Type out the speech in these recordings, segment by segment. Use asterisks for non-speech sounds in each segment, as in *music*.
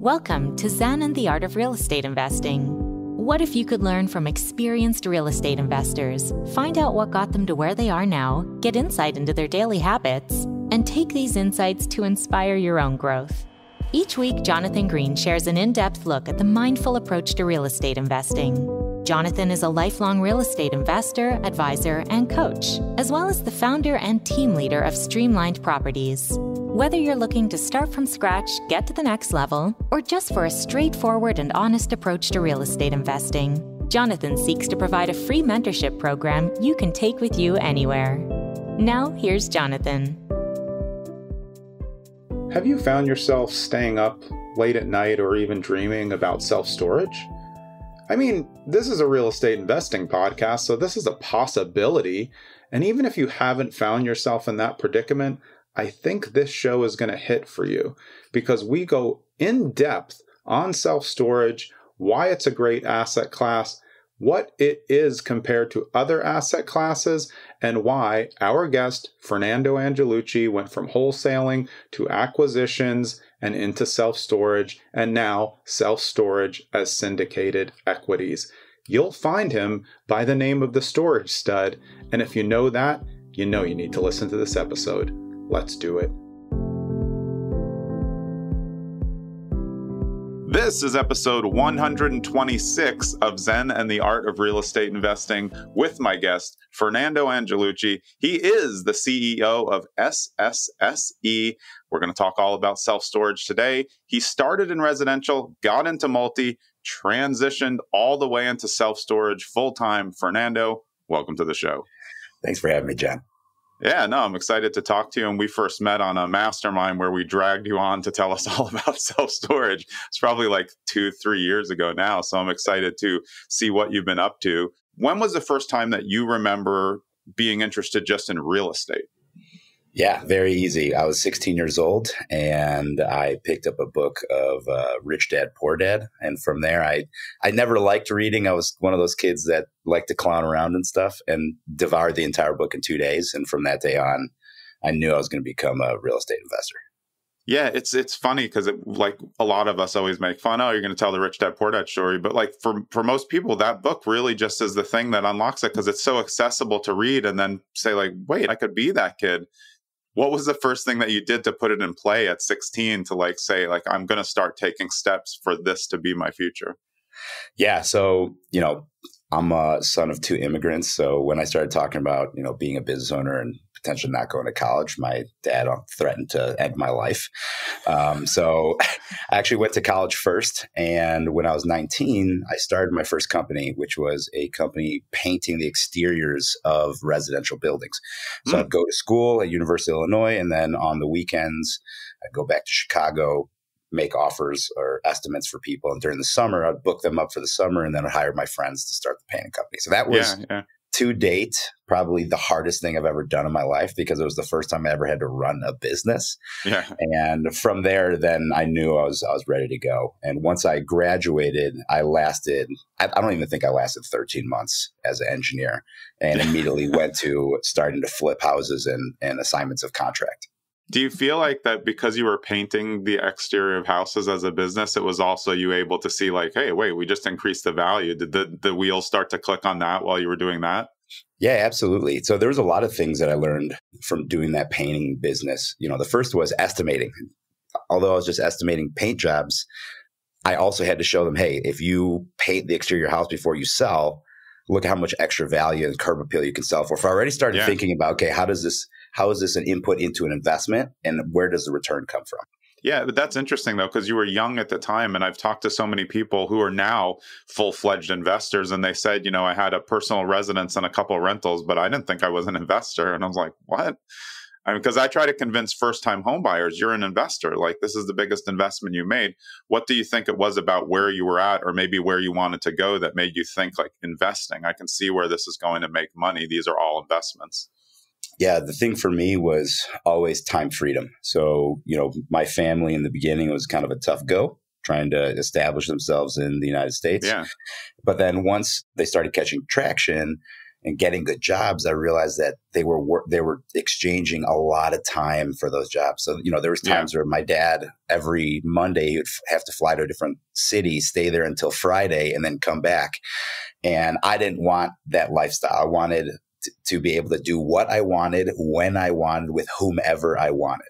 Welcome to Zen and the Art of Real Estate Investing. What if you could learn from experienced real estate investors, find out what got them to where they are now, get insight into their daily habits, and take these insights to inspire your own growth? Each week, Jonathan Green shares an in depth look at the mindful approach to real estate investing. Jonathan is a lifelong real estate investor, advisor, and coach, as well as the founder and team leader of Streamlined Properties. Whether you're looking to start from scratch, get to the next level, or just for a straightforward and honest approach to real estate investing, Jonathan seeks to provide a free mentorship program you can take with you anywhere. Now, here's Jonathan. Have you found yourself staying up late at night or even dreaming about self storage? I mean, this is a real estate investing podcast, so this is a possibility. And even if you haven't found yourself in that predicament, I think this show is going to hit for you because we go in depth on self storage, why it's a great asset class, what it is compared to other asset classes, and why our guest, Fernando Angelucci, went from wholesaling to acquisitions and into self storage, and now self storage as syndicated equities. You'll find him by the name of the storage stud, and if you know that, you know you need to listen to this episode. Let's do it. This is episode 126 of Zen and the Art of Real Estate Investing with my guest, Fernando Angelucci. He is the CEO of SSSE. We're going to talk all about self storage today. He started in residential, got into multi, transitioned all the way into self storage full time. Fernando, welcome to the show. Thanks for having me, John. Yeah, no, I'm excited to talk to you. And we first met on a mastermind where we dragged you on to tell us *laughs* all about self storage. It's probably like two, three years ago now. So I'm excited to see what you've been up to. When was the first time that you remember being interested just in real estate? Yeah, very easy. I was 16 years old and I picked up a book of uh, Rich Dad Poor Dad, and from there, I I never liked reading. I was one of those kids that liked to clown around and stuff, and devoured the entire book in two days. And from that day on, I knew I was going to become a real estate investor. Yeah, it's it's funny because it, like a lot of us always make fun. Oh, you're going to tell the rich dad poor dad story, but like for for most people, that book really just is the thing that unlocks it because it's so accessible to read, and then say like, wait, I could be that kid what was the first thing that you did to put it in play at 16 to like say like i'm going to start taking steps for this to be my future yeah so you know i'm a son of two immigrants so when i started talking about you know being a business owner and potentially not going to college. My dad threatened to end my life. Um, so *laughs* I actually went to college first. And when I was 19, I started my first company, which was a company painting the exteriors of residential buildings. So mm. I'd go to school at University of Illinois, and then on the weekends, I'd go back to Chicago, make offers or estimates for people. And during the summer, I'd book them up for the summer and then I'd hire my friends to start the painting company. So that was yeah, yeah to date, probably the hardest thing I've ever done in my life because it was the first time I ever had to run a business. Yeah. And from there, then I knew I was I was ready to go. And once I graduated, I lasted I, I don't even think I lasted 13 months as an engineer and *laughs* immediately went to starting to flip houses and, and assignments of contract. Do you feel like that because you were painting the exterior of houses as a business, it was also you able to see like, hey, wait, we just increased the value. Did the, the wheels start to click on that while you were doing that? Yeah, absolutely. So there was a lot of things that I learned from doing that painting business. You know, the first was estimating. Although I was just estimating paint jobs, I also had to show them, hey, if you paint the exterior house before you sell, look at how much extra value and curb appeal you can sell for. If I already started yeah. thinking about, okay, how does this how is this an input into an investment and where does the return come from? Yeah, but that's interesting though, because you were young at the time. And I've talked to so many people who are now full fledged investors. And they said, you know, I had a personal residence and a couple rentals, but I didn't think I was an investor. And I was like, what? I mean, because I try to convince first time homebuyers, you're an investor. Like, this is the biggest investment you made. What do you think it was about where you were at, or maybe where you wanted to go that made you think, like, investing? I can see where this is going to make money. These are all investments yeah, the thing for me was always time freedom. So, you know, my family in the beginning was kind of a tough go trying to establish themselves in the United States. Yeah. But then once they started catching traction, and getting good jobs, I realized that they were wor- they were exchanging a lot of time for those jobs. So you know, there was times yeah. where my dad every Monday he would f- have to fly to a different city, stay there until Friday, and then come back. And I didn't want that lifestyle. I wanted to be able to do what I wanted, when I wanted, with whomever I wanted.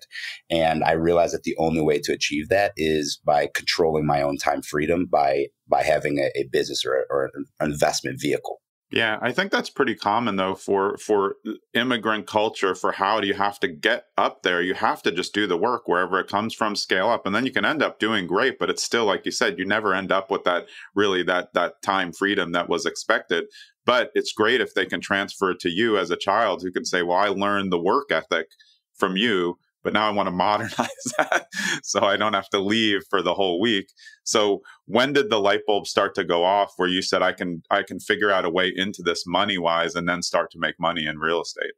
And I realized that the only way to achieve that is by controlling my own time freedom by by having a, a business or, or an investment vehicle. Yeah, I think that's pretty common though for for immigrant culture for how do you have to get up there? You have to just do the work wherever it comes from, scale up and then you can end up doing great, but it's still like you said, you never end up with that really that that time freedom that was expected. But it's great if they can transfer it to you as a child who can say, "Well, I learned the work ethic from you but now I want to *laughs* modernize that so I don't have to leave for the whole week. So when did the light bulb start to go off where you said I can I can figure out a way into this money wise and then start to make money in real estate?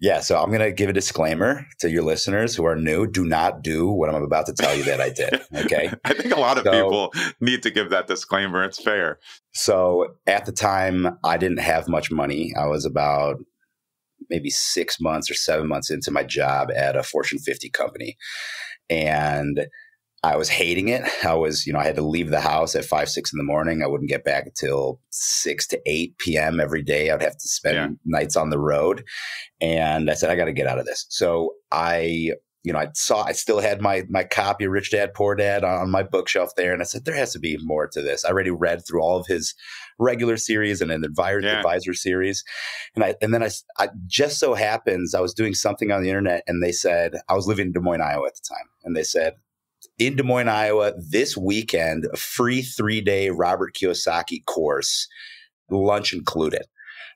Yeah, so I'm going to give a disclaimer to your listeners who are new. Do not do what I'm about to tell you that I did. Okay. *laughs* I think a lot of so, people need to give that disclaimer. It's fair. So at the time, I didn't have much money. I was about maybe six months or seven months into my job at a Fortune 50 company. And I was hating it. I was, you know, I had to leave the house at five, six in the morning. I wouldn't get back until six to eight p.m. every day. I'd have to spend yeah. nights on the road. And I said, I got to get out of this. So I you know, I saw I still had my my copy of Rich Dad Poor Dad on my bookshelf there, and I said there has to be more to this. I already read through all of his regular series and an advisor yeah. advisor series, and I and then I, I just so happens I was doing something on the internet, and they said I was living in Des Moines, Iowa at the time, and they said in Des Moines, Iowa this weekend, a free three day Robert Kiyosaki course, lunch included.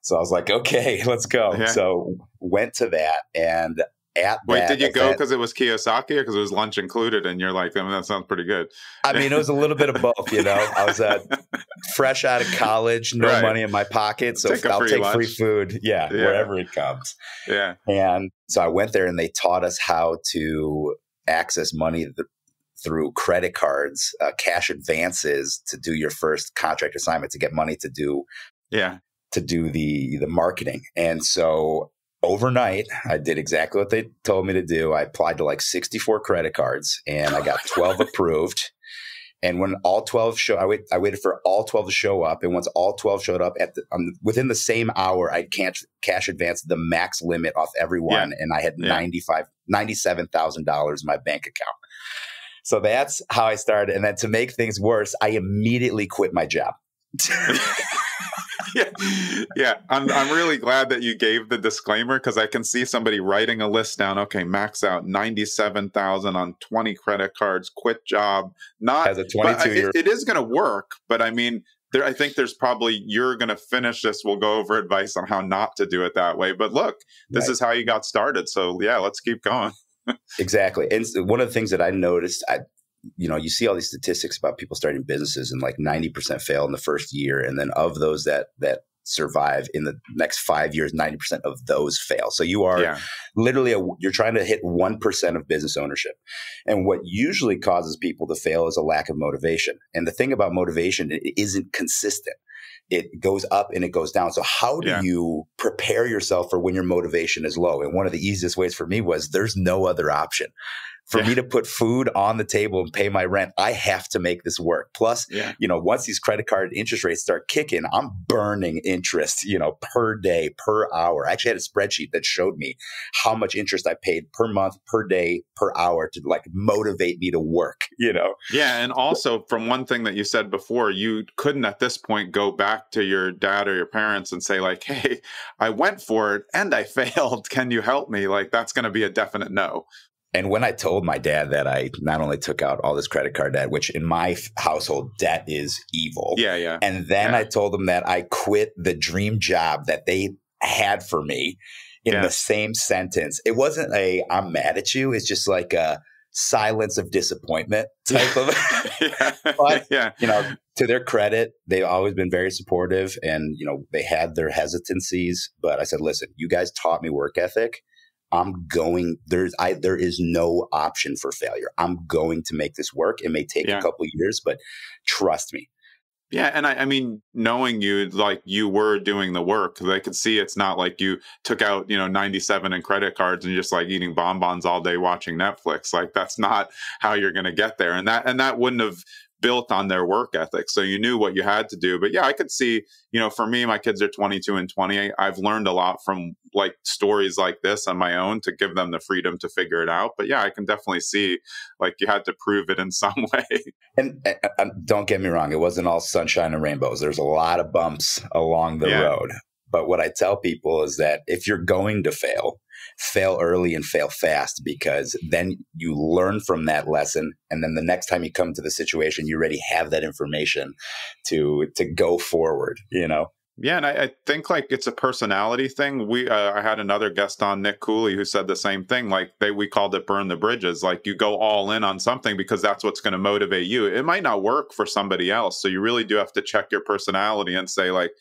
So I was like, okay, *laughs* let's go. Yeah. So went to that and at Wait, did you go because it was Kiyosaki or because it was lunch included? And you're like, I mean, that sounds pretty good. I mean, it was a little bit of both. You know, I was uh, *laughs* fresh out of college, no right. money in my pocket, so take I'll take lunch. free food. Yeah, yeah, wherever it comes. Yeah. And so I went there, and they taught us how to access money th- through credit cards, uh, cash advances to do your first contract assignment to get money to do. Yeah. To do the the marketing, and so overnight, I did exactly what they told me to do. I applied to like 64 credit cards and I got *laughs* 12 approved. And when all 12 show, I, wait, I waited for all 12 to show up. And once all 12 showed up at the, um, within the same hour, I'd cash, cash advance the max limit off everyone. Yeah. And I had yeah. 95, $97,000 in my bank account. So that's how I started. And then to make things worse, I immediately quit my job. *laughs* yeah, yeah. I'm I'm really glad that you gave the disclaimer because I can see somebody writing a list down. Okay, max out ninety seven thousand on twenty credit cards, quit job. Not as a twenty two year. It, it is going to work, but I mean, there, I think there's probably you're going to finish this. We'll go over advice on how not to do it that way. But look, this right. is how you got started. So yeah, let's keep going. Exactly. And one of the things that I noticed, I, you know, you see all these statistics about people starting businesses and like 90% fail in the first year. And then of those that, that survive in the next five years, 90% of those fail. So you are yeah. literally, a, you're trying to hit 1% of business ownership. And what usually causes people to fail is a lack of motivation. And the thing about motivation, it isn't consistent. It goes up and it goes down. So how do yeah. you prepare yourself for when your motivation is low? And one of the easiest ways for me was there's no other option for yeah. me to put food on the table and pay my rent, I have to make this work. Plus, yeah. you know, once these credit card interest rates start kicking, I'm burning interest, you know, per day, per hour. I actually had a spreadsheet that showed me how much interest I paid per month, per day, per hour to like motivate me to work, you know? Yeah. And also, from one thing that you said before, you couldn't at this point go back to your dad or your parents and say, like, hey, I went for it and I *laughs* failed. Can you help me? Like, that's going to be a definite no. And when I told my dad that I not only took out all this credit card debt, which in my household, debt is evil. Yeah, yeah. And then yeah. I told them that I quit the dream job that they had for me in yeah. the same sentence. It wasn't a I'm mad at you. It's just like a silence of disappointment *laughs* type of yeah. *laughs* but *laughs* yeah. you know, to their credit, they've always been very supportive and, you know, they had their hesitancies, but I said, listen, you guys taught me work ethic I'm going there's I there is no option for failure. I'm going to make this work. It may take yeah. a couple years, but trust me. Yeah, and I, I, mean, knowing you, like you were doing the work, they could see it's not like you took out, you know, 97 in credit cards and just like eating bonbons all day watching Netflix. Like that's not how you're going to get there. And that, and that wouldn't have built on their work ethic. So you knew what you had to do. But yeah, I could see, you know, for me, my kids are 22 and 28. I've learned a lot from like stories like this on my own to give them the freedom to figure it out. But yeah, I can definitely see like you had to prove it in *laughs* some way. And, and don't get me wrong, it wasn't all sunshine and rainbows. There's a lot of bumps along the yeah. road. But what I tell people is that if you're going to fail, fail early and fail fast because then you learn from that lesson and then the next time you come to the situation you already have that information to to go forward you know yeah, and I, I, think like it's a personality thing. We uh, I had another guest on Nick Cooley who said the same thing. Like they we called it burn the bridges. Like you go all in on something because that's what's going to motivate you. It might not work for somebody else, so you really do have to check your personality and say like,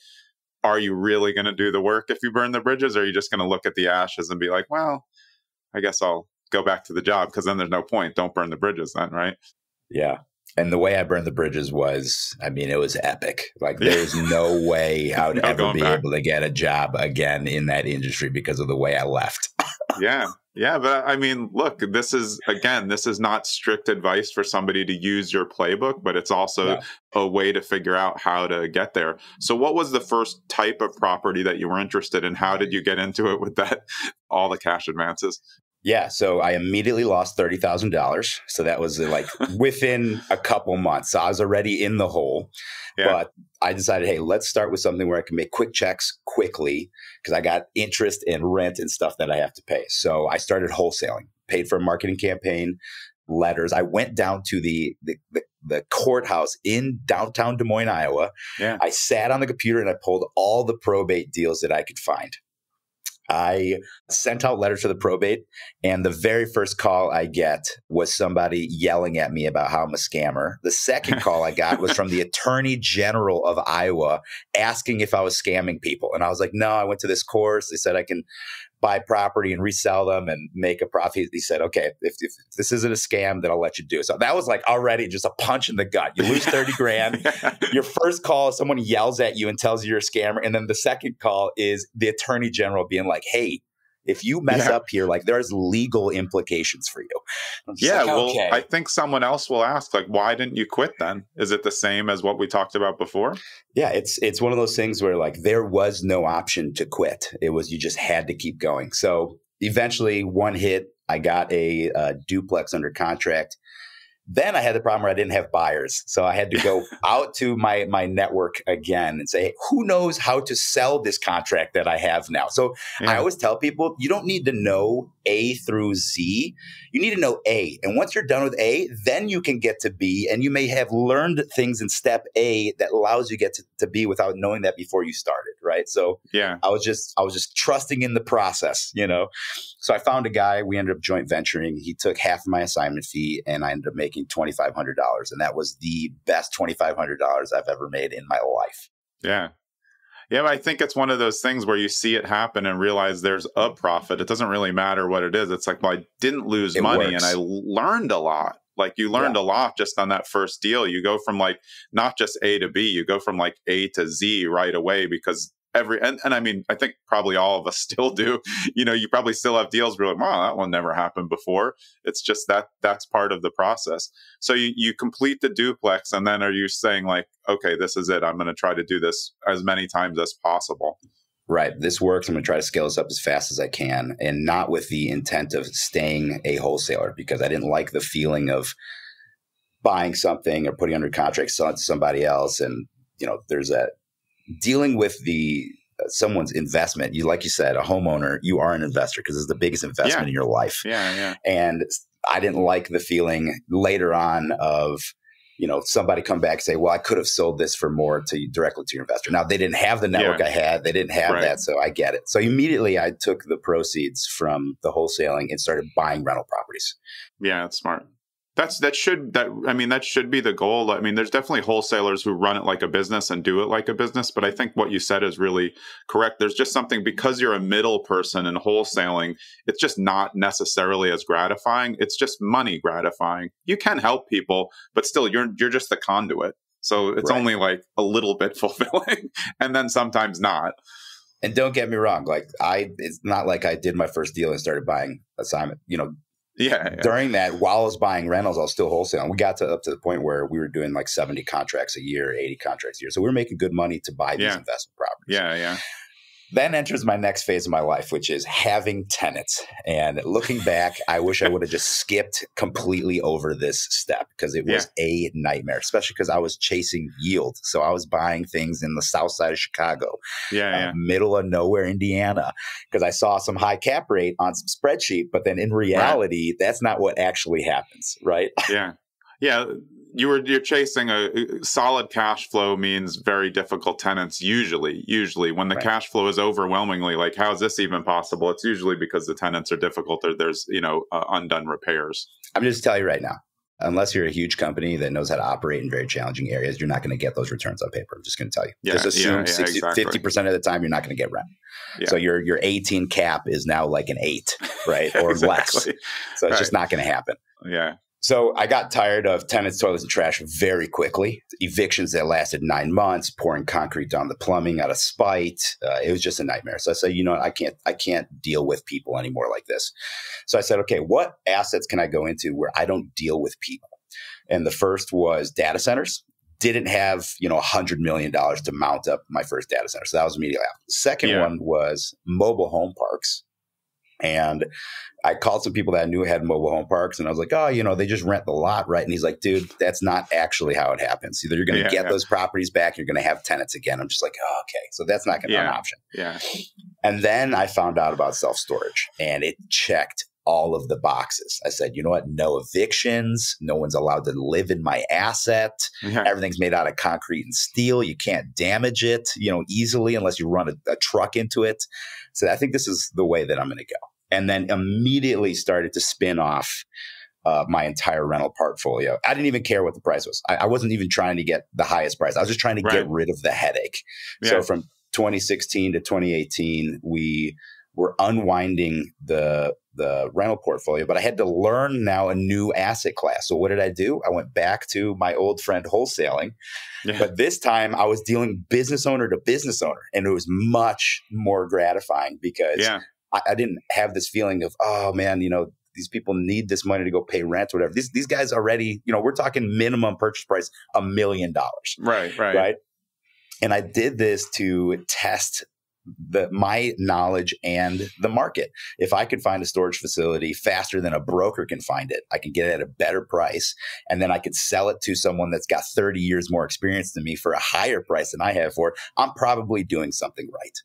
are you really going to do the work if you burn the bridges or are you just going to look at the ashes and be like well i guess i'll go back to the job because then there's no point. Don't burn the bridges then right? Yeah. And the way i burned the bridges was i mean it was epic. Like there's no way *laughs* i would no ever be back. able to get a job again in that industry because of the way i left. Yeah yeah, but I mean, look, this is again, this is not strict advice for somebody to use your playbook, but it's also yeah. a way to figure out how to get there. So, what was the first type of property that you were interested in? How did you get into it with that all the cash advances? Yeah, so I immediately lost thirty thousand dollars. So that was uh, like *laughs* within a couple months. So I was already in the hole, yeah. but I decided, hey, let's start with something where I can make quick checks quickly because I got interest and rent and stuff that I have to pay. So I started wholesaling, paid for a marketing campaign, letters. I went down to the the, the the courthouse in downtown Des Moines, Iowa. Yeah. I sat on the computer and I pulled all the probate deals that I could find. I sent out letters to the probate, and the very first call I get was somebody yelling at me about how I'm a scammer. The second *laughs* call I got was from the Attorney General of Iowa asking if I was scamming people. And I was like, no, I went to this course. They said I can buy property and resell them and make a profit. He said, okay, if, if, this isn't a scam, then I'll let you do it. So that was like already just a punch in the gut. You lose 30 grand. *laughs* Your first call, someone yells at you and tells you you're a scammer. And then the second call is the attorney general being like, hey, if you mess yeah. up here, like there's legal implications for you. Yeah, like, well, okay. I think someone else will ask, like, why didn't you quit then? Is it the same as what we talked about before? Yeah, it's it's one of those things where like there was no option to quit. It was you just had to keep going. So eventually, one hit, I got a, a duplex under contract then I had the problem where I didn't have buyers. So I had to go *laughs* out to my, my network again and say, who knows how to sell this contract that I have now? So yeah. I always tell people, you don't need to know A through Z. You need to know A. And once you're done with A, then you can get to B. And you may have learned things in step A that allows you to get to, to B without knowing that before you started. Right. So yeah, I was just, I was just trusting in the process, you know? So I found a guy, we ended up joint venturing. He took half of my assignment fee and I ended up making $2,500. And that was the best $2,500 I've ever made in my life. Yeah. Yeah, I think it's one of those things where you see it happen and realize there's a profit. It doesn't really matter what it is. It's like, well, I didn't lose it money works. and I learned a lot. Like you learned yeah. a lot just on that first deal. You go from like not just A to B, you go from like A to Z right away because every and, and I mean, I think probably all of us *laughs* still do. You know, you probably still have deals where like, wow, that one never happened before. It's just that that's part of the process. So you, you complete the duplex and then are you saying like, okay, this is it. I'm going to try to do this as many times as possible. Right. This works. I'm going to try to scale this up as fast as I can and not with the intent of staying a wholesaler because I didn't like the feeling of buying something or putting under contract, selling to somebody else. And, you know, there's that dealing with the uh, someone's investment. You like you said, a homeowner, you are an investor because it's the biggest investment yeah. in your life. Yeah, yeah. And I didn't like the feeling later on of you know somebody come back and say, "Well, I could have sold this for more to directly to your investor." Now they didn't have the network yeah. I had; they didn't have right. that, so I get it. So immediately I took the proceeds from the wholesaling and started buying rental properties. Yeah, that's smart. That's that should that I mean that should be the goal. I mean, there's definitely wholesalers who run it like a business and do it like a business, but I think what you said is really correct. There's just something because you're a middle person in wholesaling, it's just not necessarily as gratifying. It's just money gratifying. You can help people, but still you're you're just the conduit. So it's right. only like a little bit *laughs* fulfilling and then sometimes not. And don't get me wrong, like I it's not like I did my first deal and started buying assignment, you know, yeah, yeah, During that, while I was buying rentals, I was still wholesaling. We got to up to the point where we were doing like 70 contracts a year, 80 contracts a year. So we were making good money to buy these yeah. investment properties. Yeah, yeah. Then enters my next phase of my life, which is having tenants. And looking *laughs* back, I wish I would have just skipped completely over this step because it was yeah. a nightmare, especially because I was chasing yield. So I was buying things in the south side of Chicago, yeah, uh, yeah. middle of nowhere, Indiana, because I saw some high cap rate on some spreadsheet. But then in reality, right. that's not what actually happens, right? Yeah. Yeah you were you're chasing a solid cash flow means very difficult tenants usually usually when the right. cash flow is overwhelmingly like how is this even possible it's usually because the tenants are difficult or there's you know uh, undone repairs i'm just tell you right now unless you're a huge company that knows how to operate in very challenging areas you're not going to get those returns on paper i'm just going to tell you yeah, just assume yeah, yeah, 60, exactly. 50% of the time you're not going to get rent yeah. so your your 18 cap is now like an 8 right *laughs* or exactly. less so it's right. just not going to happen yeah so I got tired of tenants, toilets, and trash very quickly. Evictions that lasted nine months, pouring concrete down the plumbing out of spite. Uh, it was just a nightmare. So I said, you know, I can't, I can't deal with people anymore like this. So I said, okay, what assets can I go into where I don't deal with people? And the first was data centers. Didn't have, you know, a hundred million dollars to mount up my first data center. So that was immediately out. The second yeah. one was mobile home parks. And I called some people that I knew had mobile home parks, and I was like, "Oh, you know, they just rent the lot, right?" And he's like, "Dude, that's not actually how it happens. Either you're going to yeah, get yeah. those properties back, you're going to have tenants again." I'm just like, oh, "Okay, so that's not going to yeah. be an option." Yeah. And then I found out about self storage, and it checked all of the boxes. I said, "You know what? No evictions. No one's allowed to live in my asset. Everything's made out of concrete and steel. You can't damage it, you know, easily unless you run a, a truck into it." So I think this is the way that I'm going to go and then immediately started to spin off uh, my entire rental portfolio. I didn't even care what the price was. I, I, wasn't even trying to get the highest price. I was just trying to right. get rid of the headache. Yeah. So from 2016 to 2018, we were unwinding the the rental portfolio, but I had to learn now a new asset class. So what did I do? I went back to my old friend wholesaling, yeah. but this time I was dealing business owner to business owner, and it was much more gratifying because yeah. I, I didn't have this feeling of, oh man, you know, these people need this money to go pay rent or whatever. These these guys already, you know, we're talking minimum purchase price a million dollars. Right, right. Right. And I did this to test the my knowledge and the market. If I could find a storage facility faster than a broker can find it, I can get it at a better price and then I could sell it to someone that's got 30 years more experience than me for a higher price than I have for it. I'm probably doing something right.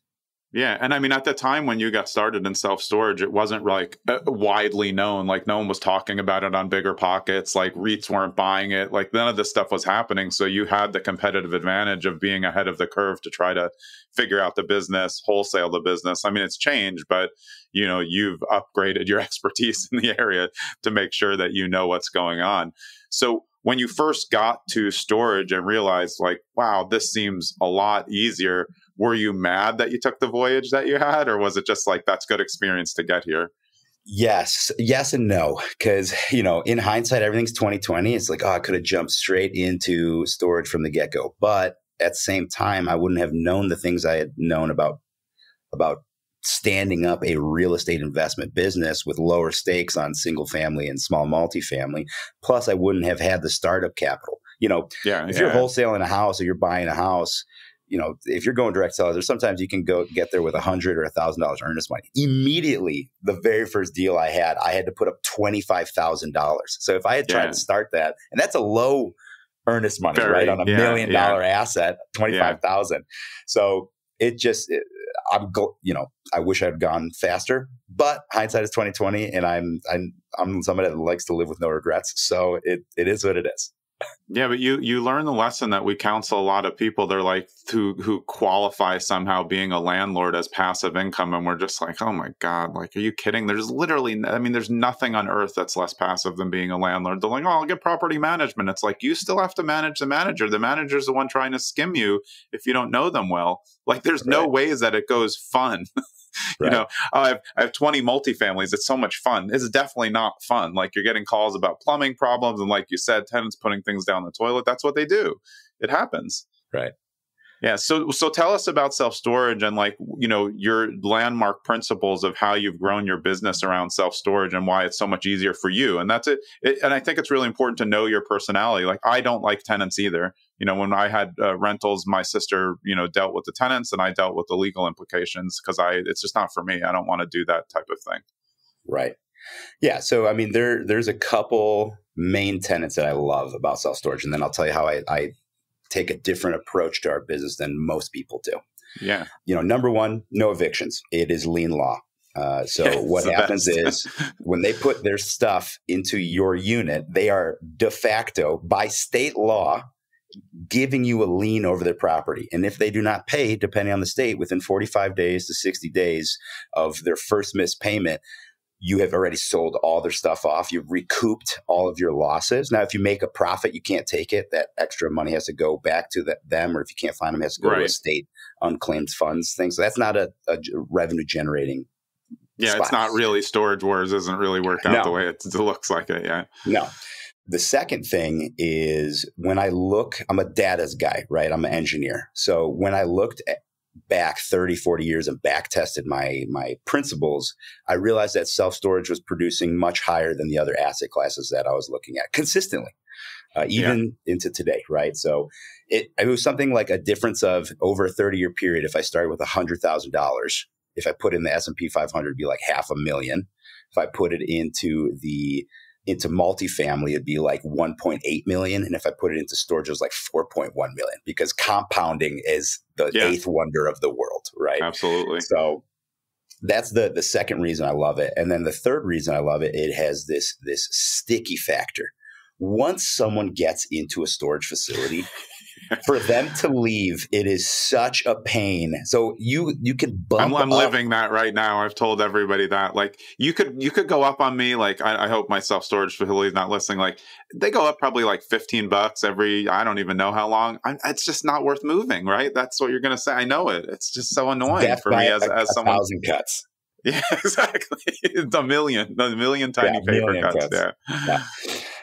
Yeah, and I mean, at the time when you got started in self storage, it wasn't like uh, widely known. Like no one was talking about it on BiggerPockets. Like REITs weren't buying it. Like none of this stuff was happening. So you had the competitive advantage of being ahead of the curve to try to figure out the business, wholesale the business. I mean, it's changed, but you know, you've upgraded your *laughs* expertise in the area to make sure that you know what's going on. So when you first got to storage and realized, like, wow, this seems a lot easier were you mad that you took the voyage that you had or was it just like that's good experience to get here yes yes and no because you know in hindsight everything's 2020 it's like oh i could have jumped straight into storage from the get-go. But at the same time i wouldn't have known the things i had known about about standing up a real estate investment business with lower stakes on single family and small multifamily. Plus i wouldn't have had the startup capital. You know yeah, if yeah. you're wholesaling a house or you're buying a house you know, if you're going direct sellers, sometimes you can go get there with a hundred or a thousand dollars earnest money. Immediately, the very first deal I had, I had to put up twenty five thousand dollars. So if I had tried yeah. to start that, and that's a low earnest money, very, right, on a yeah, million dollar yeah. asset, twenty five thousand. So it just, it, I'm, you know, I wish I'd gone faster, but hindsight is twenty twenty, and I'm, I'm, I'm somebody that likes to live with no regrets. So it, it is what it is. Yeah, but you you learn the lesson that we counsel a lot of people. They're like who who qualify somehow being a landlord as passive income, and we're just like, oh my god, like are you kidding? There's literally, I mean, there's nothing on earth that's less passive than being a landlord. They're like, oh, I'll get property management. It's like you still have to manage the manager. The manager's the one trying to skim you if you don't know them well. Like there's right. no ways that it goes fun. *laughs* *laughs* you know, oh, I have, I have 20 multifamilies. It's so much fun. It's definitely not fun. Like you're getting calls about plumbing problems. And like you said, tenants putting things down the toilet. That's what they do. It happens. Right. Yeah. So, so tell us about self storage and like, you know, your landmark principles of how you've grown your business around self storage and why it's so much easier for you. And that's it. it. And I think it's really important to know your personality. Like, I don't like tenants either. You know, when I had uh, rentals, my sister, you know, dealt with the tenants and I dealt with the legal implications because I, it's just not for me. I don't want to do that type of thing. Right. Yeah. So, I mean, there, there's a couple main tenets that I love about self storage. And then I'll tell you how I, I take a different approach to our business than most people do. Yeah. You know, number one, no evictions. It is lien law. Uh, so *laughs* yeah, what happens is *laughs* when they put their stuff into your unit, they are de facto by state law giving you a lien over their property. And if they do not pay, depending on the state, within 45 days to 60 days of their first missed payment, you have already sold all their stuff off. You've recouped all of your losses. Now, if you make a profit, you can't take it. That extra money has to go back to the, them, or if you can't find them, it has to go right. to a state unclaimed funds thing. So that's not a, a revenue generating. Yeah, spot. it's not really storage wars. Doesn't really work out no. the way it, it looks like it. Yeah. No. The second thing is when I look, I'm a data's guy, right? I'm an engineer. So when I looked at, back 30, 40 years and back tested my, my principles, I realized that self storage was producing much higher than the other asset classes that I was looking at consistently. Uh, even yeah. into today, right? So it, it was something like a difference of over a 30 year period. If I started with $100,000, if I put in the S&P 500, it'd be like half a million. If I put it into the into multifamily, it'd be like 1.8 million. And if I put it into storage, it was like 4.1 million because compounding is the yeah. eighth wonder of the world, right? Absolutely. So that's the the second reason I love it. And then the third reason I love it, it has this this sticky factor. Once someone gets into a storage facility, for them to leave, it is such a pain. So you you can. I'm, I'm living that right now. I've told everybody that. Like you could you could go up on me. Like I, I hope my self storage facility is not listening. Like they go up probably like 15 bucks every. I don't even know how long. I, it's just not worth moving, right? That's what you're gonna say. I know it. It's just so annoying Death for me as a, as someone. Thousand cuts. *laughs* Yeah, exactly. *laughs* It's a million, a million tiny yeah, paper million cuts. cuts. Yeah. yeah.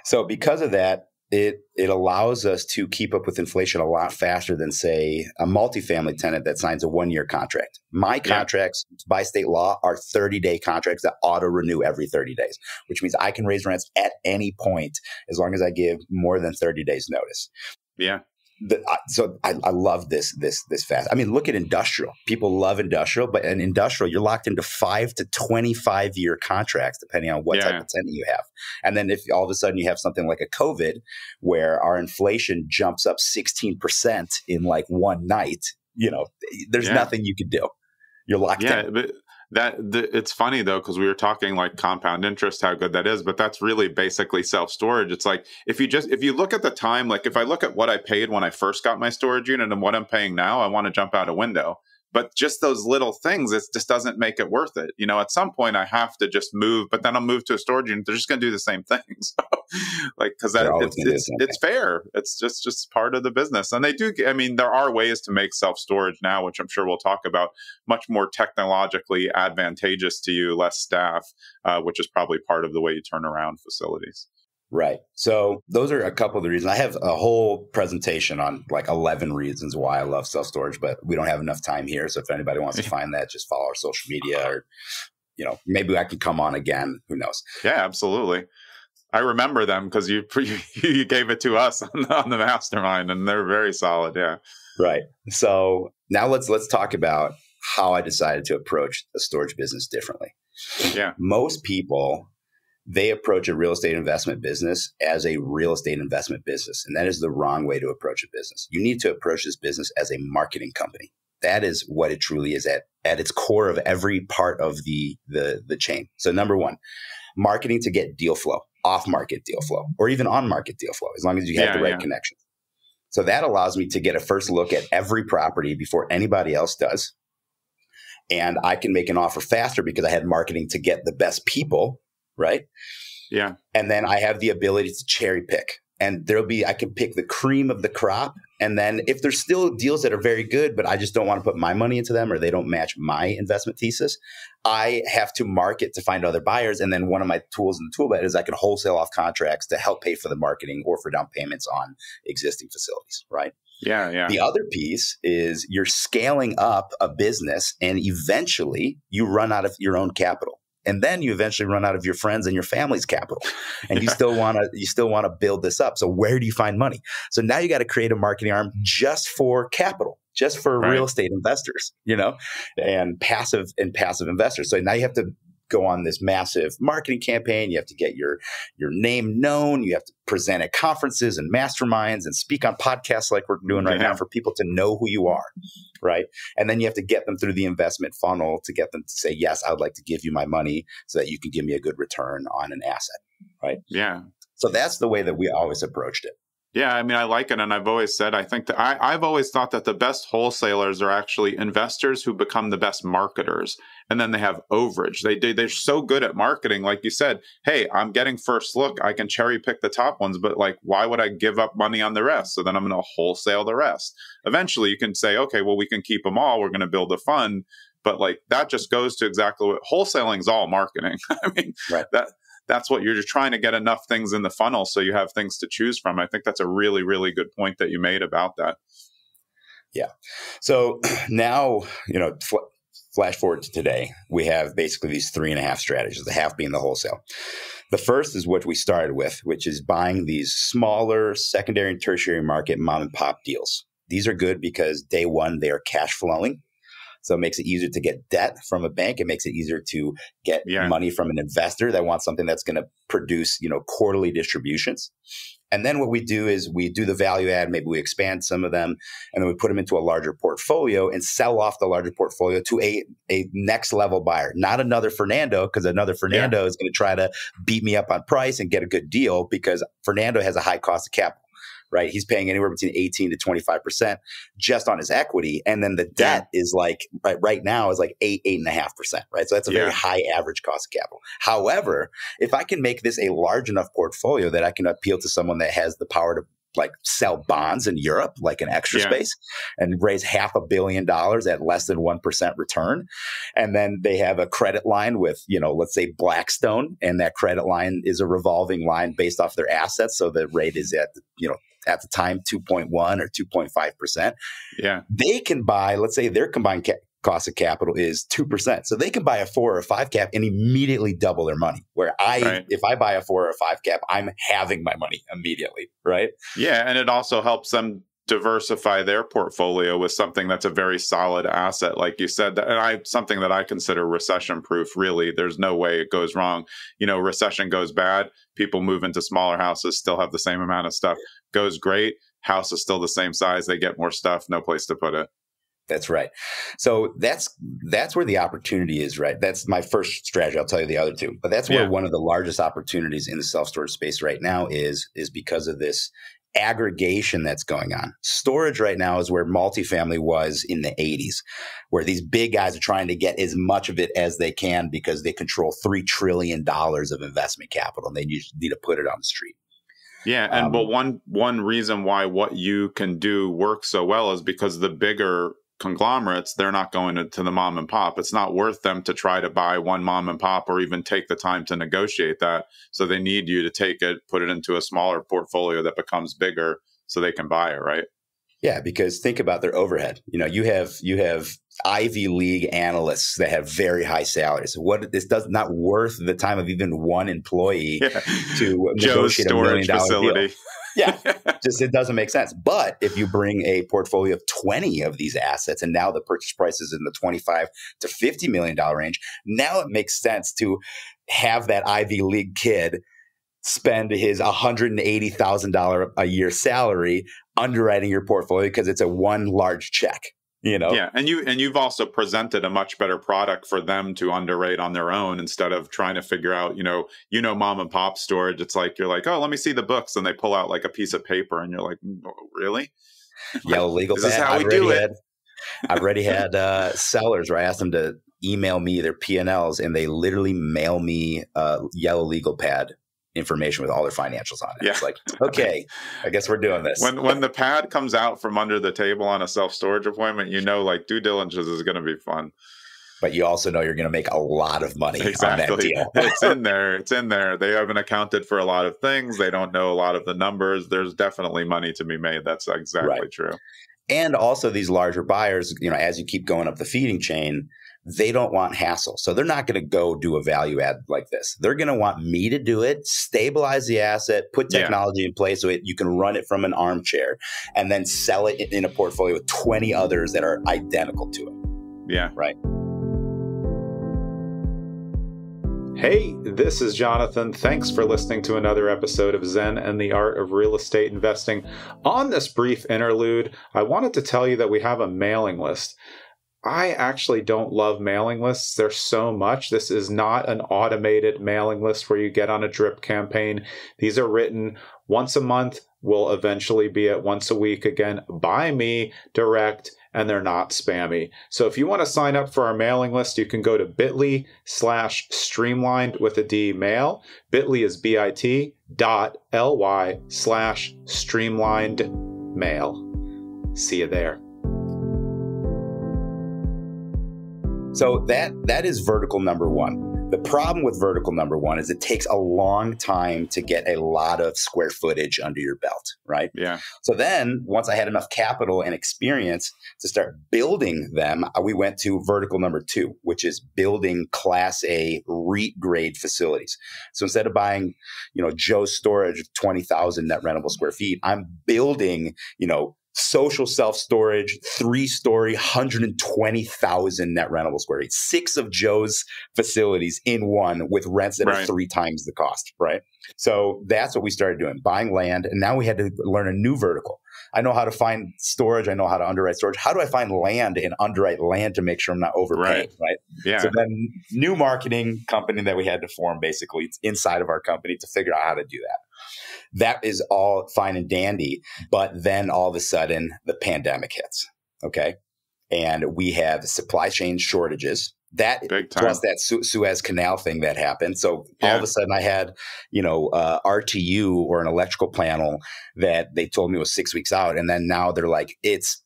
So because of that, it it allows us to keep up with inflation a lot faster than say a multifamily tenant that signs a one year contract. My contracts yeah. by state law are 30 day contracts that auto renew every 30 days, which means I can raise rents at any point as long as I give more than 30 days notice. Yeah the, so I, I, love this this this fast. I mean, look at industrial. People love industrial, but in industrial, you're locked into five to twenty five year contracts, depending on what yeah. type of tenant you have. And then if all of a sudden you have something like a COVID, where our inflation jumps up sixteen percent in like one night, you know, there's yeah. nothing you can do. You're locked yeah, in. But- that it's funny though because we were talking like compound interest how good that is but that's really basically self storage it's like if you just if you look at the time like if i look at what i paid when i first got my storage unit and what i'm paying now i want to jump out a window but just those little things it just doesn't make it worth it. You know at some point i have to just move but then i'll move to a storage unit. They're just going to do the same thing. *laughs* So, like because that it's, it's, it's, fair. It's just just part of the business. And they do i mean there are ways to make self storage now which i'm sure we'll talk about much more technologically advantageous to you less staff uh, which is probably part of the way you turn around facilities Right. So those are a couple of the reasons. I have a whole presentation on like 11 reasons why I love self storage, but we don't have enough time here. So if anybody wants to *laughs* find that, just follow our social media or, you know, maybe I can come on again. Who knows? Yeah, absolutely. I remember them because *laughs* you you gave it to us on the, on the mastermind, and they're very solid. Yeah. Right. So now let's let's talk about how I decided to approach the storage business differently. Yeah. Most people they approach a real estate investment business as a real estate investment business. And that is the wrong way to approach a business. You need to approach this business as a marketing company. That is what it truly is at, at its core of every part of the, the, the chain. So number one, marketing to get deal flow, off market deal flow, or even on market deal flow, as long as you have yeah, the right yeah. connections. So that allows me to get a first look at every property before anybody else does. And I can make an offer faster because I had marketing to get the best people right? Yeah. And then I have the ability to cherry pick. and there'll be I can pick the cream of the crop. And then if there's still deals that are very good, but I just don't want to put my money into them or they don't match my investment thesis, I have to market to find other buyers. And then one of my tools in the tool belt is I can wholesale off contracts to help pay for the marketing or for down payments on existing facilities, right? Yeah, yeah. The other piece is you're scaling up a business and eventually you run out of your own capital and then you eventually run out of your friends and your family's capital. And you *laughs* still want to you still want to build this up. So where do you find money? So now you got to create a marketing arm just for capital just for right. real estate investors you know and passive and passive investors. So now you have to go on this massive marketing campaign. You have to get your your name known. You have to present at conferences and masterminds and speak on podcasts like we're doing right yeah. now for people to know who you are, right? And then you have to get them through the investment funnel to get them to say, "Yes, I would like to give you my money so that you can give me a good return on an asset." Right? Yeah. So that's the way that we always approached it. Yeah, I mean, I like it, and I've always said I think that I, I've always thought that the best wholesalers are actually investors who become the best marketers, and then they have overage. They they they're so good at marketing, like you said. Hey, I'm getting first look. I can cherry pick the top ones, but like, why would I give up money on the rest? So then I'm going to wholesale the rest. Eventually, you can say, okay, well, we can keep them all. We're going to build a fund, but like that just goes to exactly what wholesaling is all marketing. *laughs* I mean, right. that that's what you're just trying to get enough things in the funnel so you have things to choose from. I think that's a really, really good point that you made about that. Yeah. So *clears throat* now, you know, fl- flash forward to today, we have basically these three and a half strategies, the half being the wholesale. The first is what we started with, which is buying these smaller secondary and tertiary market mom and pop deals. These are good because day one, they are cash flowing. So it makes it easier to get debt from a bank. It makes it easier to get yeah. money from an investor that wants something that's going to produce, you know, quarterly distributions. And then what we do is we do the value add, maybe we expand some of them, and then we put them into a larger portfolio and sell off the larger portfolio to a, a next level buyer, not another Fernando, because another Fernando yeah. is going to try to beat me up on price and get a good deal because Fernando has a high cost of capital right? He's paying anywhere between 18 to 25% just on his equity. And then the debt yeah. is like, right, right now is like eight, eight and a half percent, right? So that's a yeah. very high average cost of capital. However, if I can make this a large enough portfolio that I can appeal to someone that has the power to like sell bonds in Europe, like an extra yeah. space, and raise half a billion dollars at less than 1% return. And then they have a credit line with, you know, let's say Blackstone, and that credit line is a revolving line based off their assets. So the rate is at, you know, at the time 2.1 or 2.5%. Yeah. They can buy, let's say their combined ca- cost of capital is 2%. So they can buy a four or a five cap and immediately double their money. Where I, right. if I buy a four or a five cap, I'm having my money immediately. Right. Yeah. And it also helps them diversify their portfolio with something that's a very solid asset like you said and i something that i consider recession proof really there's no way it goes wrong you know recession goes bad people move into smaller houses still have the same amount of stuff goes great house is still the same size they get more stuff no place to put it that's right. So that's that's where the opportunity is, right? That's my first strategy. I'll tell you the other two. But that's where yeah. one of the largest opportunities in the self-storage space right now is is because of this aggregation that's going on. Storage right now is where multifamily was in the 80s, where these big guys are trying to get as much of it as they can because they control $3 trillion of investment capital and they need to put it on the street. Yeah, and um, but one one reason why what you can do works so well is because the bigger conglomerates, they're not going to, to, the mom and pop. It's not worth them to try to buy one mom and pop or even take the time to negotiate that. So they need you to take it, put it into a smaller portfolio that becomes bigger so they can buy it, right? Yeah, because think about their overhead. You know, you have you have Ivy League analysts that have very high salaries. What this does not worth the time of even one employee *laughs* yeah. to negotiate a million dollar facility. deal. Yeah, *laughs* just it doesn't make sense. But if you bring a portfolio of 20 of these assets and now the purchase price is in the 25 to 50 million dollar range, now it makes sense to have that Ivy League kid spend his $180,000 a year salary underwriting your portfolio because it's a one large check you know? Yeah and you and you've also presented a much better product for them to underwrite on their own instead of trying to figure out you know you know mom and pop storage. It's like you're like oh let me see the books and they pull out like a piece of paper and you're like mm, oh, really? *laughs* Yellow legal this is how we do it. i've already had uh, sellers where i asked them to email me their p&l's and they literally mail me a yellow legal pad information with all their financials on it. Yeah. It's like, okay, I guess we're doing this. When when the pad comes out from under the table on a self storage appointment, you know, like due diligence is going to be fun. but you also know you're going to make a lot of money on that Exactly. deal. *laughs* it's in there. It's in there. They haven't accounted for a lot of things. They don't know a lot of the numbers. There's definitely money to be made. That's exactly Right. true. and also these larger buyers, you know, as you keep going up the feeding chain, they don't want hassle. So they're not going to go do a value add like this. They're going to want me to do it, stabilize the asset, put Yeah. technology in place so it, you can run it from an armchair and then sell it in a portfolio with 20 others that are identical to it. Yeah. Right. Hey, this is Jonathan. Thanks for listening to another episode of Zen and the Art of Real Estate Investing. On this brief interlude, I wanted to tell you that we have a mailing list. I actually don't love mailing lists. There's so much. This is not an automated mailing list where you get on a drip campaign. These are written once a month, will eventually be at once a week again by me direct and they're not spammy. So if you want to sign up for our mailing list, you can go to bit.ly slash streamlined with a D mail. Bit.ly is bit dot ly slash streamlined mail. See you there. So that that is vertical number one. The problem with vertical number one is it takes a long time to get a lot of square footage under your belt, right? Yeah. So then, once I had enough capital and experience to start building them, uh, we went to vertical number two, which is building class A REIT grade facilities. So instead of buying, you know, Joe's storage of 20,000 net rentable square feet, I'm building, you know, social self storage, three story, 120,000 net rentable square feet, six of Joe's facilities in one with rents that are three times the cost, right? So that's what we started doing, buying land. And now we had to learn a new vertical. I know how to find storage. I know how to underwrite storage. How do I find land and underwrite land to make sure I'm not overpaying, Right. right? Yeah. So then new marketing company that we had to form basically it's inside of our company to figure out how to do that. That is all fine and dandy. But then all of a sudden the pandemic hits. Okay. And we have supply chain shortages. That plus that Su- Suez Canal thing that happened. So all of a sudden, I had you know uh, RTU or an electrical panel that they told me was six weeks out, and then now they're like it's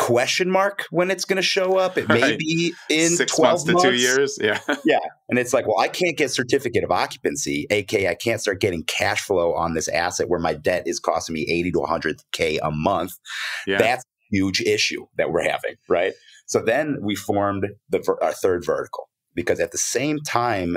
question mark when it's going to show up. It may Right. be in twelve months to two years. Yeah. *laughs* Yeah. And it's like, well, I can't get certificate of occupancy, aka I can't start getting cash flow on this asset where my debt is costing me eighty to one hundred k a month Yeah. that's a huge issue that we're having, right? So then we formed the our third vertical because at the same time,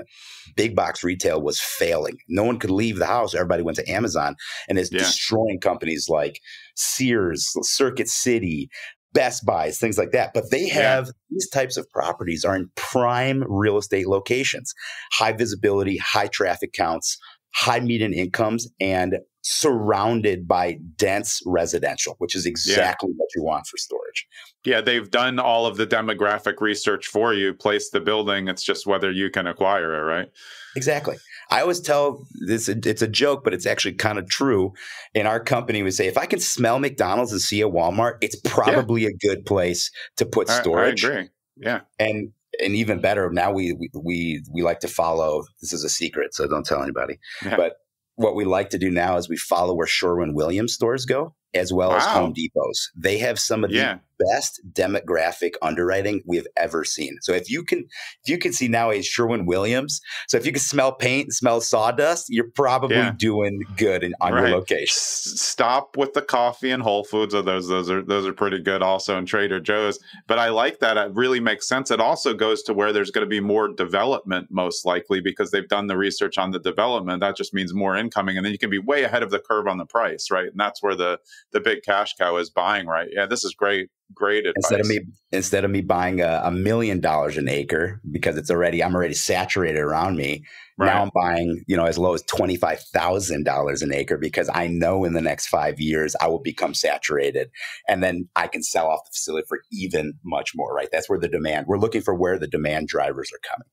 big box retail was failing. No one could leave the house. Everybody went to Amazon and it's Yeah. destroying companies like Sears, Circuit City, Best Buys, things like that. But they Yeah. have these types of properties are in prime real estate locations, high visibility, high traffic counts, high median incomes, and surrounded by dense residential, which is exactly what you want for storage. Yeah, they've done all of the demographic research for you, placed the building. It's just whether you can acquire it, right? Exactly. I always tell this, it's a joke, but it's actually kind of true. In our company, we say, if I can smell McDonald's and see a Walmart, it's probably a good place to put I- storage. I, agree. Yeah. And and even better, now we, we we we like to follow. This is a secret, so don't tell anybody. Yeah. But what we like to do now is we follow where Sherwin Williams stores go, as well as Home Depots. They have some of the best demographic underwriting we have ever seen. So if you can, if you can see now a Sherwin Williams, so if you can smell paint and smell sawdust, you're probably Yeah. doing good in, on Right. your location. Stop with the coffee and Whole Foods. Or those those are those are pretty good also in Trader Joe's. But I like that. It really makes sense. It also goes to where there's going to be more development, most likely, because they've done the research on the development. That just means more incoming, and then you can be way ahead of the curve on the price, right? And that's where the the big cash cow is buying, right? Yeah, this is great, great advice. Instead of me, instead of me buying a, a million dollars an acre because it's already, I'm already saturated around me. right? Now I'm buying, you know, as low as twenty five thousand dollars an acre because I know in the next five years I will become saturated, and then I can sell off the facility for even much more. Right? That's where the demand. We're looking for where the demand drivers are coming.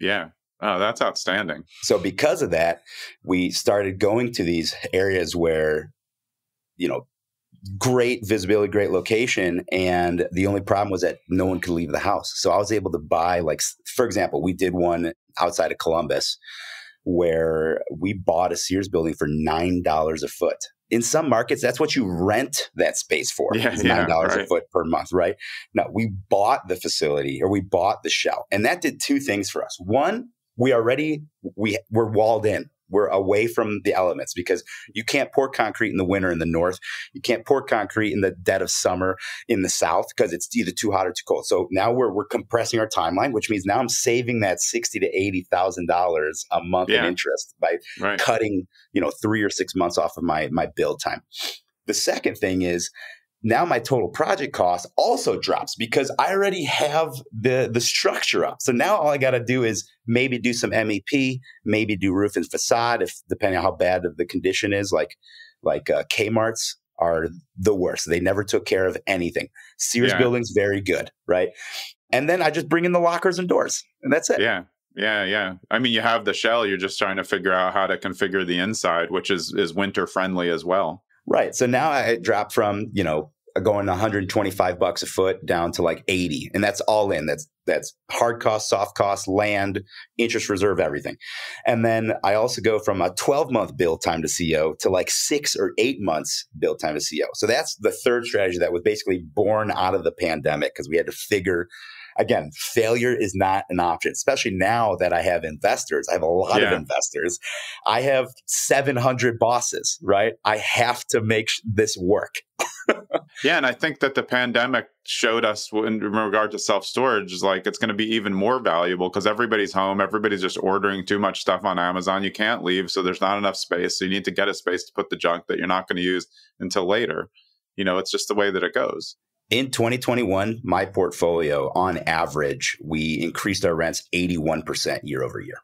yeah. Oh, that's outstanding. So because of that, we started going to these areas where, you know, great visibility, great location, and the only problem was that no one could leave the house. So I was able to buy, like, for example, we did one outside of Columbus where we bought a Sears building for $9 a foot. In some markets, that's what you rent that space for. Yeah, it's yeah, $9 right. a foot per month, right? Now, we bought the facility or we bought the shell, and that did two things for us. One, we already we we're walled in. We're away from the elements because you can't pour concrete in the winter in the north. You can't pour concrete in the dead of summer in the south because it's either too hot or too cold. So now we're we're compressing our timeline, which means now I'm saving that sixty to eighty thousand dollars a month Yeah. in interest by Right. cutting you know three or six months off of my my build time. The second thing is now my total project cost also drops because I already have the the structure up. So now all I got to do is maybe do some MEP, maybe do roof and facade, if depending on how bad of the condition is. Like like uh, Kmart's are the worst. They never took care of anything. Sears Yeah. buildings very good, right? And then I just bring in the lockers and doors, and that's it. Yeah. Yeah, yeah. I mean, you have the shell. You're just trying to figure out how to configure the inside, which is is winter friendly as well. Right. So now I drop from, you know, going 125 bucks a foot down to like 80. And that's all in. That's that's hard cost, soft cost, land, interest reserve, everything. And then I also go from a 12 month build time to CO to like six or eight months build time to CO. So that's the third strategy that was basically born out of the pandemic because we had to figure again, failure is not an option, especially now that I have investors. I have a lot of investors. I have 700 bosses, right? I have to make this work. Yeah, and I think that the pandemic showed us in regard to self storage is like it's going to be even more valuable because everybody's home, everybody's just ordering too much stuff on Amazon. You can't leave, so there's not enough space. So you need to get a space to put the junk that you're not going to use until later. You know, it's just the way that it goes. In 2021, my portfolio, on average, we increased our rents 81% year over year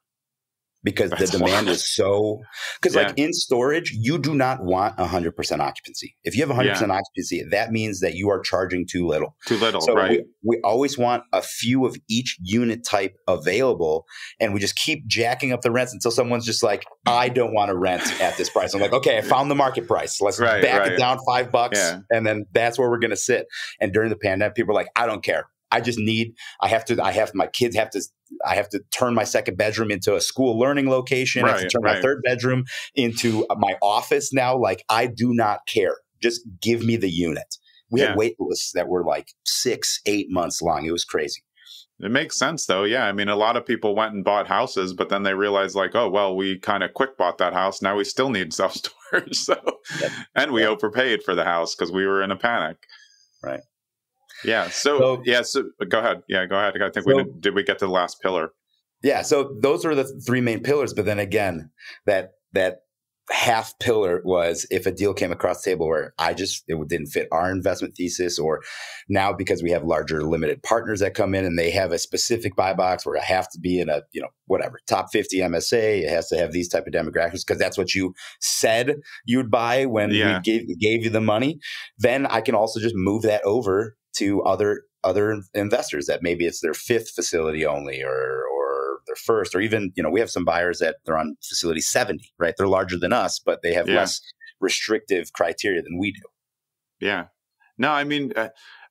because That's the demand is so. Because, like in storage, you do not want 100% occupancy. If you have 100% occupancy, that means that you are charging too little. Too little, So right? we, we always want a few of each unit type available, and we just keep jacking up the rents until someone's just like, "I don't want to rent at this price." I'm like, "Okay, I found the market price. Let's Right, back right. it down five bucks, Yeah. and then that's where we're going to sit." And during the pandemic, people are like, "I don't care. I just need. I have to. I have my kids have to." I have to turn my second bedroom into a school learning location. I have to Right, turn my third bedroom into uh, my office now. Like, I do not care. Just give me the unit. We Yeah. had wait lists that were like six, eight months long. It was crazy. It makes sense though. Yeah. I mean, a lot of people went and bought houses, but then they realized like, oh, well, we kind of quick bought that house. Now we still need *laughs* self storage. So, Yep. and we Yep. overpaid for the house because we were in a panic. Right. Yeah. So, So- yeah. So go ahead. Yeah. Go ahead. I think we did, did we get to the last pillar? Yeah. So those are the three main pillars. But then again, that that half pillar was if a deal came across the table where I just it didn't fit our investment thesis, or now because we have larger limited partners that come in and they have a specific buy box where I have to be in a you know whatever top fifty MSA, it has to have these type of demographics because that's what you said you'd buy when Yeah. we gave gave you the money. Then I can also just move that over to other other investors that maybe it's their fifth facility only or or their first or even you know we have some buyers that they're on facility 70 right they're larger than us but they have Yeah. less restrictive criteria than we do Yeah. No, I mean, uh,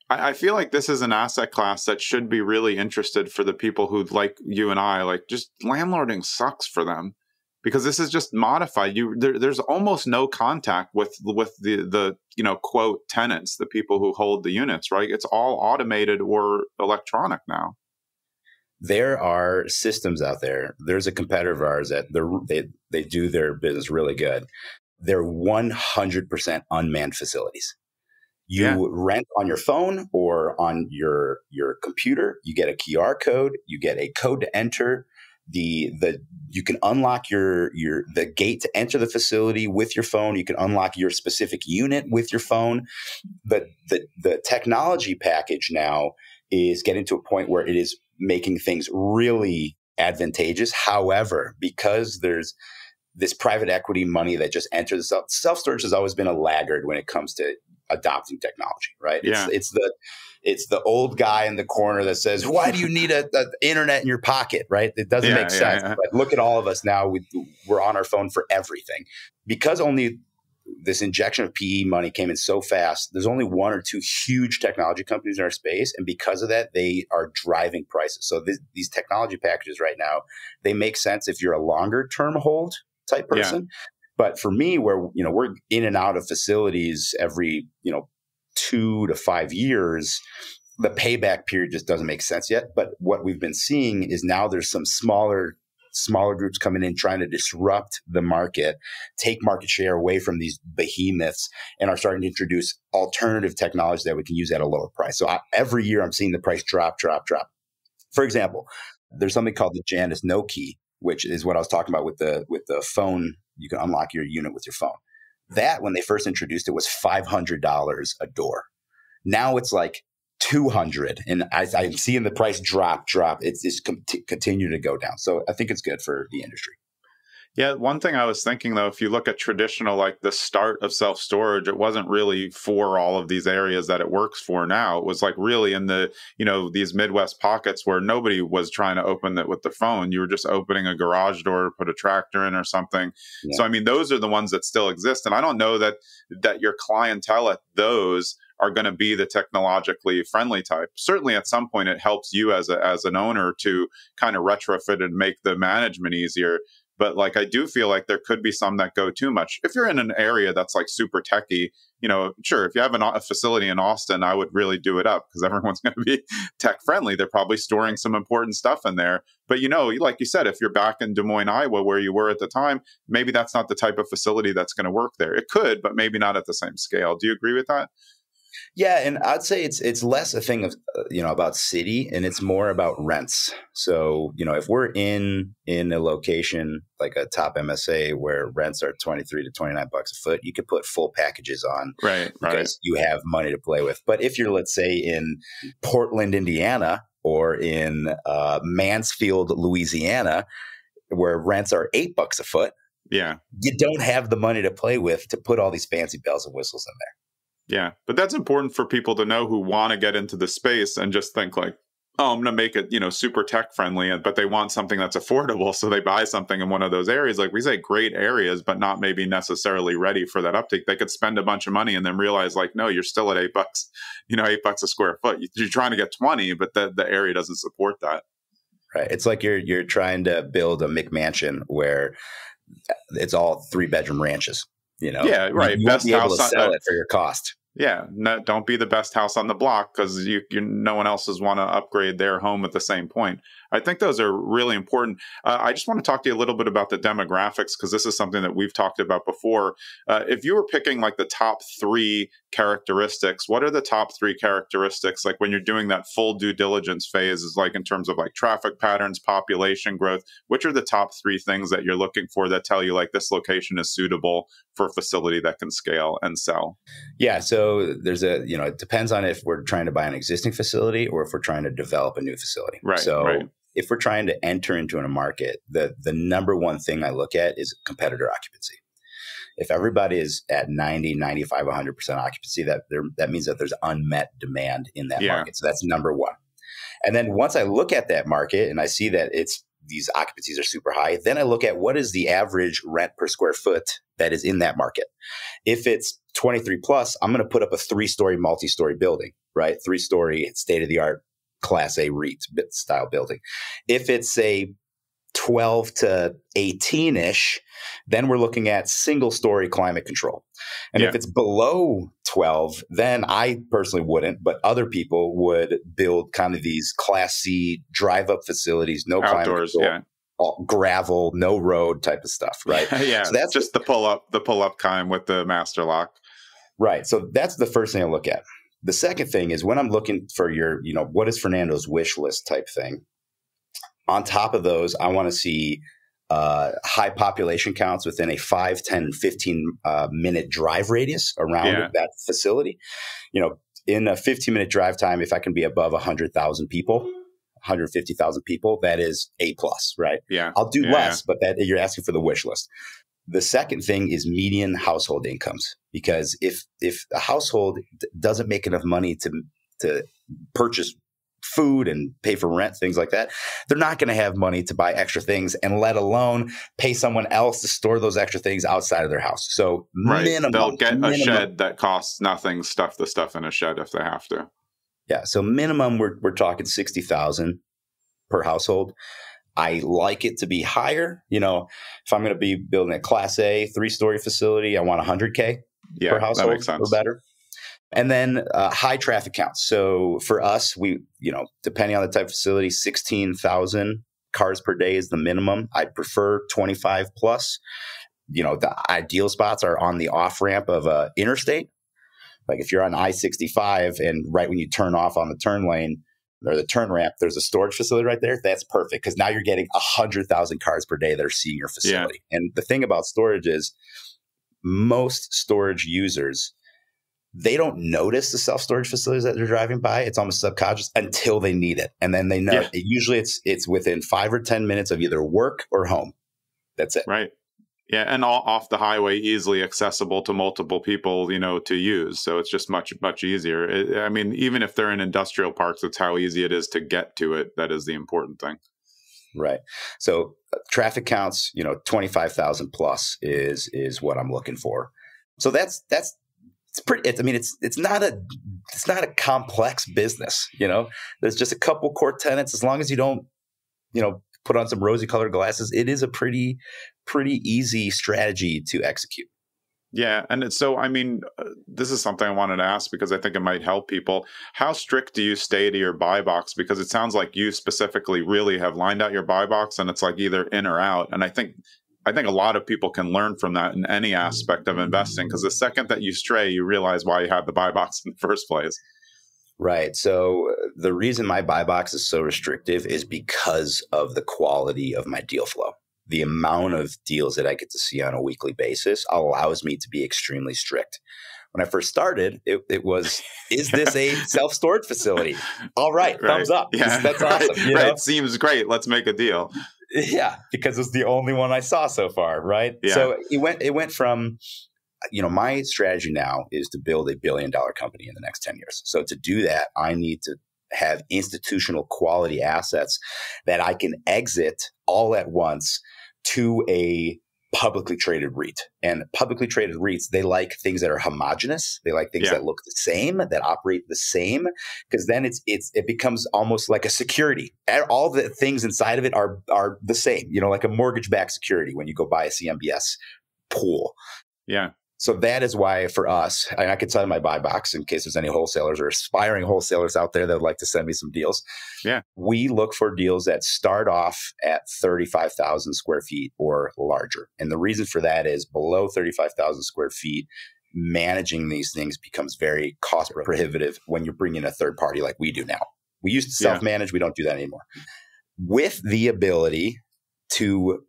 I, I feel like this is an asset class that should be really interested for the people who like you and I. Like, just landlording sucks for them because this is just modified. You there, there's almost no contact with with the the you know quote tenants, the people who hold the units. Right? It's all automated or electronic now. there are systems out there there's a competitor of ours that they they do their business really good they're 100% unmanned facilities you Yeah. rent on your phone or on your your computer you get a qr code you get a code to enter the the you can unlock your your the gate to enter the facility with your phone. You can unlock your specific unit with your phone. But the the technology package now is getting to a point where it is making things really advantageous. However because there's this private equity money that just enters self storage has always been a laggard when it comes to adopting technology right Yeah. it's, it's the it's the old guy in the corner that says why do you need a, a internet in your pocket right it doesn't Yeah, make yeah, sense yeah. but look at all of us now we, we're on our phone for everything because only this injection of PE money came in so fast. There's only one or two huge technology companies in our space, and because of that, they are driving prices. So th- these technology packages right now, they make sense if you're a longer term hold type person. But for me, where you know we're in and out of facilities every you know two to five years, the payback period just doesn't make sense yet. But what we've been seeing is now there's some smaller smaller groups coming in trying to disrupt the market, take market share away from these behemoths, and are starting to introduce alternative technology that we can use at a lower price. So I, every year I'm seeing the price drop, drop, drop. For example, there's something called the Janus Nokē, which is what I was talking about with the with the phone. You can unlock your unit with your phone. That when they first introduced it was five hundred dollars a door. Now it's like 200 and I, i'm seeing the price drop drop it's, it's continue to go down so i think it's good for the industry yeah one thing i was thinking though if you look at traditional like the start of self-storage it wasn't really for all of these areas that it works for now it was like really in the you know these midwest pockets where nobody was trying to open it with the phone you were just opening a garage door to put a tractor in or something yeah. so i mean those are the ones that still exist and i don't know that that your clientele at those are going to be the technologically friendly type. Certainly, at some point, it helps you as a, as an owner to kind of retrofit and make the management easier. But like, I do feel like there could be some that go too much. If you're in an area that's like super techy, you know, sure, if you have an, a facility in Austin, I would really do it up because *laughs* everyone's going to be tech friendly. They're probably storing some important stuff in there. But you know, like you said, if you're back in Des Moines, Iowa, where you were at the time, maybe that's not the type of facility that's going to work there. It could, but maybe not at the same scale. Do you agree with that? Yeah, and I'd say it's it's less a thing of uh, you know about city, and it's more about rents. So you know, if we're in in a location like a top MSA where rents are twenty three to twenty nine bucks a foot, you could put full packages on, right? Because right. you have money to play with. But if you're let's say in Portland, Indiana, or in uh, Mansfield, Louisiana, where rents are eight bucks a foot, yeah, you don't have the money to play with to put all these fancy bells and whistles in there. Yeah, but that's important for people to know who want to get into the space and just think like, oh, I'm going to make it, you know, super tech friendly, but they want something that's affordable, *laughs* so they buy something in one of those areas. Like we say, great areas, but not maybe necessarily ready for that uptake. They could spend a bunch of money and then realize, like, no, you're still at eight bucks, you know, eight bucks a square foot. You're trying to get twenty, but the the area doesn't support that. Right. It's like you're you're trying to build a McMansion where uh, it's all three bedroom ranches. You know, yeah, right. You, Best house to sell on, it for your cost. Yeah, no, don't be the best house on the block because you, you, no one else is want to upgrade their home at the same point. I think those are really important. Uh, I just want to talk to you a little bit about the demographics because this is something that we've talked about before. Uh, if you were picking like the top three characteristics, what are the top three characteristics? Like when you're doing that full due diligence phase, is like in terms of like traffic patterns, population growth. Which are the top three things that you're looking for that tell you like this location is suitable for a facility that can scale and sell? Yeah, so there's a you know it depends on if we're trying to buy an existing facility or if we're trying to develop a new facility. Right. So right if we're trying to enter into a market, the the number one thing I look at is competitor occupancy. If everybody is at 90, 95, 100% occupancy, that there, that means that there's unmet demand in that yeah. market. So that's number one. And then once I look at that market and I see that it's these occupancies are super high, then I look at what is the average rent per square foot that is in that market. If it's 23 plus, I'm going to put up a three story, multi story building, right? Three story, state of the art class A REIT style building. If it's a 12 to 18 ish, then we're looking at single story climate control. And yeah. if it's below 12, then I personally wouldn't, but other people would build kind of these class C drive up facilities, no Outdoors, climate control. Yeah. gravel, no road type of stuff, right? *laughs* yeah, so that's just the pull up, the pull up kind with the master lock. Right. So that's the first thing I look at. The second thing is when I'm looking for your, you know, what is Fernando's wish list type thing. On top of those, I want to see uh, high population counts within a 5, 10, 15 uh, minute drive radius around yeah. that facility. You know, in a 15 minute drive time, if I can be above 100,000 people, 150,000 people, that is A plus, right? Yeah. I'll do yeah. less, but that you're asking for the wish list. The second thing is median household incomes because if if a household doesn't make enough money to to purchase food and pay for rent, things like that. They're not going to have money to buy extra things and let alone pay someone else to store those extra things outside of their house. So right. minimum, they'll get minimum, a shed that costs nothing, stuff the stuff in a shed if they have to. Yeah. So minimum, we're, we're talking 60,000 per household. I like it to be higher. You know, if I'm going to be building a class A three story facility, I want 100K yeah, per household that makes sense. or better. And then uh, high traffic counts. So for us, we, you know, depending on the type of facility, 16,000 cars per day is the minimum. I prefer 25 plus. You know, the ideal spots are on the off ramp of a interstate. Like if you're on I 65 and right when you turn off on the turn lane, or the turn ramp, there's a storage facility right there. That's perfect because now you're getting 100,000 cars per day that are seeing your facility. Yeah. And the thing about storage is most storage users, they don't notice the self storage facilities that they're driving by. It's almost subconscious until they need it. And then they know yeah. it, usually it's it's within five or 10 minutes of either work or home. That's it. Right. Yeah, and all, off the highway, easily accessible to multiple people, you know, to use. So it's just much much easier. It, I mean, even if they're in industrial parks, it's how easy it is to get to it that is the important thing. Right. So uh, traffic counts, you know, twenty five thousand plus is is what I'm looking for. So that's that's it's pretty. It's, I mean, it's it's not a it's not a complex business. You know, there's just a couple core tenants. As long as you don't, you know, put on some rosy colored glasses, it is a pretty pretty easy strategy to execute. Yeah, and so I mean, uh, this is something I wanted to ask because I think it might help people. How strict do you stay to your buy box? Because it sounds like you specifically really have lined out your buy box, and it's like either in or out. And I think I think a lot of people can learn from that in any aspect of investing because the second that you stray, you realize why you had the buy box in the first place. Right. So uh, the reason my buy box is so restrictive is because of the quality of my deal flow the amount of deals that I get to see on a weekly basis allows me to be extremely strict. When I first started, it, it was, is this a *laughs* self storage facility? All right, right, thumbs up. Yeah, that's *laughs* awesome. Right, right. Seems great. Let's make a deal. Yeah, because it's the only one I saw so far, right? Yeah. So it went it went from you know, my strategy now is to build a billion dollar company in the next 10 years. So to do that, I need to have institutional quality assets that I can exit all at once to a publicly traded REIT. And publicly traded REITs, they like things that are homogenous. They like things yeah. that look the same, that operate the same, because then it's it's it becomes almost like a security. All the things inside of it are are the same. You know, like a mortgage backed security when you go buy a CMBS pool. Yeah. So that is why for us, and I can tell you my buy box in case there's any wholesalers or aspiring wholesalers out there that would like to send me some deals. Yeah. We look for deals that start off at 35,000 square feet or larger. And the reason for that is below 35,000 square feet, managing these things becomes very cost prohibitive when you're bringing a third party like we do now. We used to self manage, we don't do that anymore. With the ability to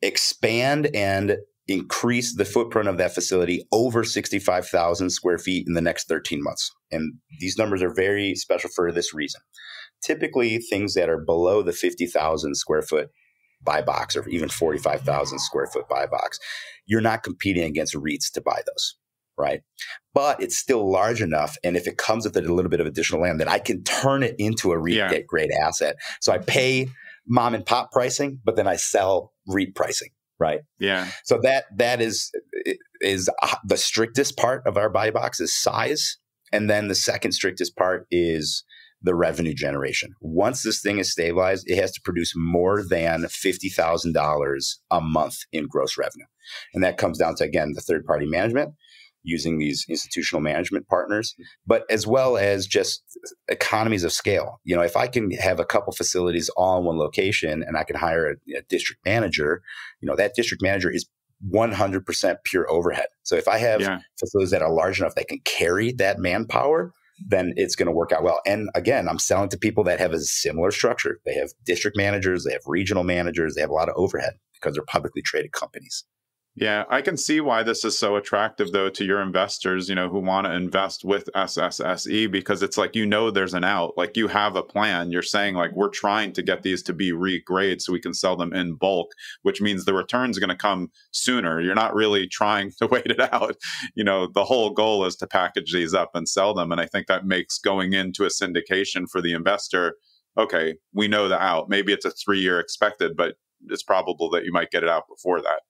expand and increase the footprint of that facility over 65,000 square feet in the next 13 months. And these numbers are very special for this reason. Typically, things that are below the 50,000 square foot buy box or even 45,000 square foot buy box, you're not competing against REITs to buy those. Right. But it's still large enough. And if it comes with a little bit of additional land, that I can turn it into a REIT yeah. grade asset. So I pay mom and pop pricing, but then I sell REIT pricing right? Yeah. So that that is is uh, the strictest part of our buy box is size, and then the second strictest part is the revenue generation. Once this thing is stabilized, it has to produce more than fifty thousand dollars a month in gross revenue, and that comes down to again the third party management using these institutional management partners, but as well as just economies of scale. You know, if I can have a couple facilities all in one location and I can hire a, a district manager, you know, that district manager is 100% pure overhead. So if I have yeah. facilities that are large enough that can carry that manpower, then it's going to work out well. And again, I'm selling to people that have a similar structure. They have district managers, they have regional managers, they have a lot of overhead because they're publicly traded companies. Yeah, I can see why this is so attractive though to your investors, you know, who want to invest with SSSE because it's like you know there's an out. Like you have a plan. You're saying like we're trying to get these to be REIT grade so we can sell them in bulk, which means the return's going to come sooner. You're not really trying *laughs* to wait it out. You know, the whole goal is to package these up and sell them and I think that makes going into a syndication for the investor okay, we know the out. Maybe it's a 3-year expected, but it's probable that you might get it out before that.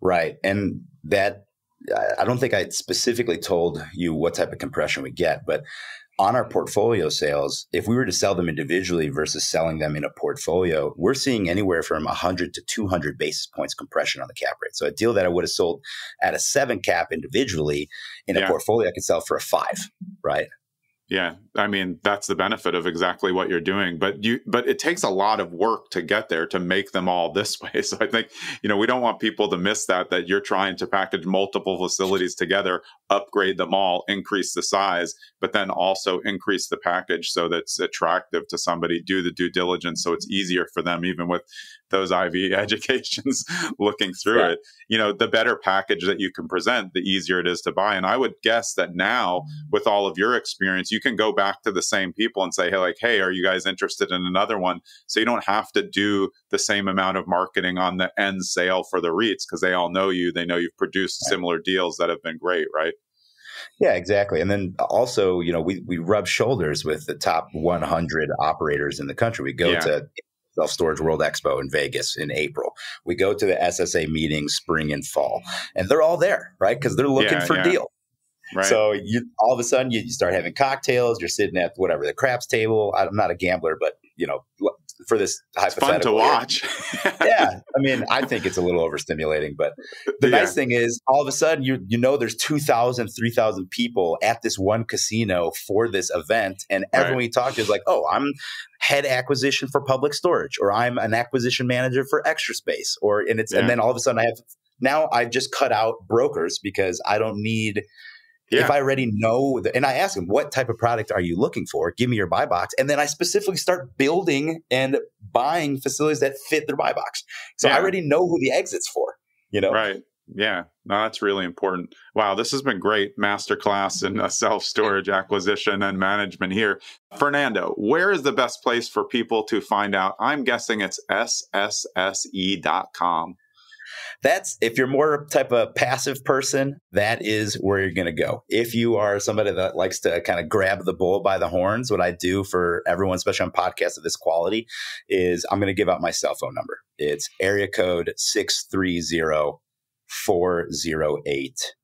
Right. And that, I don't think I specifically told you what type of compression we get, but on our portfolio sales, if we were to sell them individually versus selling them in a portfolio, we're seeing anywhere from 100 to 200 basis points compression on the cap rate. So a deal that I would have sold at a seven cap individually in a yeah. portfolio, I could sell for a five, right? Yeah, I mean that's the benefit of exactly what you're doing, but you but it takes a lot of work to get there to make them all this *laughs* way. So I think you know we don't want people to miss that that you're trying to package multiple facilities together, upgrade them all, increase the size, but then also increase the package so that's attractive to somebody. Do the due diligence so it's easier for them, even with those IV *laughs* educations looking through yeah. it. You know, the better package that you can present, the easier it is to buy. And I would guess that now, mm. with all of your experience, you can go back to the same people and say, hey, like, hey, are you guys interested in another one? So you don't have to do the same amount of marketing on the end sale for the REITs because they all know you. They know you've produced right. similar deals that have been great, right? Yeah, exactly. And then also, you know, we, we rub shoulders with the top 100 operators in the country. We go yeah. to Self Storage World Expo in Vegas in April. We go to the SSA meetings spring and fall, and they're all there, right? Because they're looking yeah, for yeah. deals. Right. So you all of a sudden you, you, start having cocktails. You're sitting at whatever the craps table. I'm not a gambler, but you know, for this fun to watch. *laughs* yeah, I mean, I think it's a little overstimulating, but the yeah. nice thing is, all of a sudden, you you know, there's 2,000, 3,000 people at this one casino for this event, and everyone right. you talk to is like, "Oh, I'm head acquisition for public storage, or I'm an acquisition manager for extra space, or and it's yeah. and then all of a sudden I have now I've just cut out brokers because I don't need yeah. If I already know, the, and I ask them, what type of product are you looking for? Give me your buy box. And then I specifically start building and buying facilities that fit their buy box. So yeah. I already know who the exit's for, you know? Right. Yeah. No, that's really important. Wow. This has been great masterclass in uh, self storage acquisition and management here. Fernando, where is the best place for people to find out? I'm guessing it's ssse.com that's if you're more type of passive person, that is where you're going to go. If you are somebody that likes to kind of grab the bull by the horns, what I do for everyone, especially on podcasts of this quality, is I'm going to give out my cell phone number. It's area code 630 408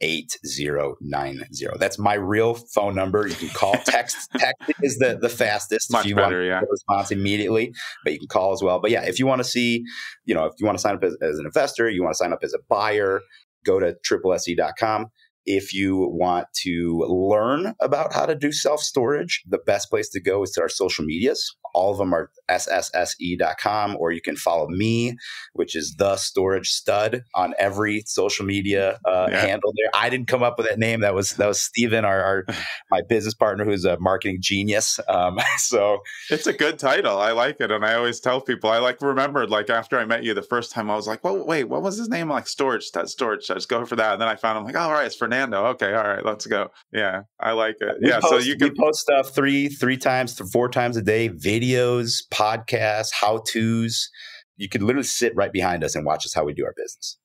8090. That's my real phone number. You can call, text. *laughs* text is the, the fastest Much if you better, want yeah. a response immediately, but you can call as well. But yeah, if you want to see, you know, if you want to sign up as, as an investor, you want to sign up as a buyer, go to triplese.com. If you want to learn about how to do self storage, the best place to go is to our social medias. All of them are ssse.com, or you can follow me, which is the storage stud on every social media uh, yeah. handle there. I didn't come up with that name. That was that was Steven, our, our *laughs* my business partner, who's a marketing genius. Um, *laughs* so it's a good title. I like it, and I always tell people I like remembered like after I met you the first time, I was like, well, wait, what was his name? I'm like storage stud, storage stud. Just go for that. And then I found I'm like, oh, all right, it's Okay, all right, let's go. Yeah, I like it. We yeah, post, so you can post stuff three three times, four times a day, videos, podcasts, how tos. You can literally sit right behind us and watch us how we do our business.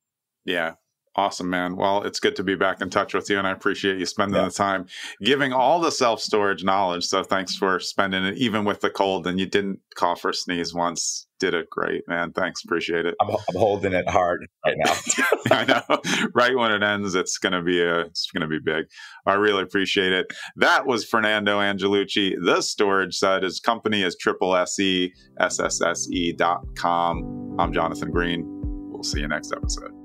Yeah. Awesome, man. Well, it's good to be back in touch with you, and I appreciate you spending yeah. the time giving all the self storage knowledge. So, thanks for spending it, even with the cold. And you didn't cough or sneeze once. Did it great, man. Thanks. Appreciate it. I'm, I'm holding it hard right now. *laughs* I know. Right when it ends, it's gonna be a, it's gonna be big. I really appreciate it. That was Fernando Angelucci. The storage side. His company is triple SE, SSSE.com. I'm Jonathan Green. We'll see you next episode.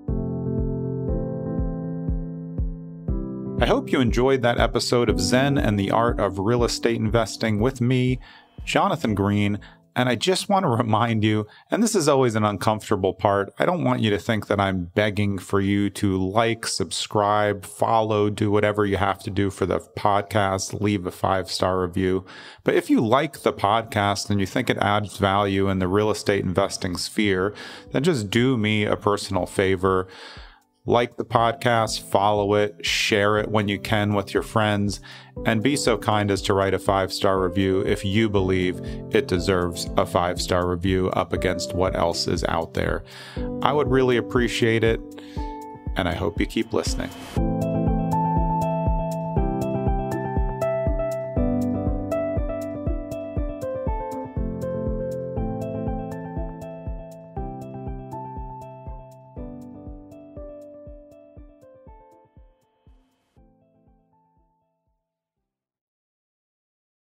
I hope you enjoyed that episode of Zen and the Art of Real Estate Investing with me, Jonathan Green, And I just want to *laughs* remind you, and this is always an uncomfortable part, I don't want you to think that I'm begging for you to like, subscribe, follow, do whatever you have to do for the podcast, leave a five star review. But if you like the podcast and you think it adds value in the real estate investing sphere, then just do me a personal favor like the podcast, follow it, share it when you can with your friends, and be so kind as to write a five star review if you believe it deserves a five star review up against what else is out there. I would really appreciate it, and I hope you keep listening.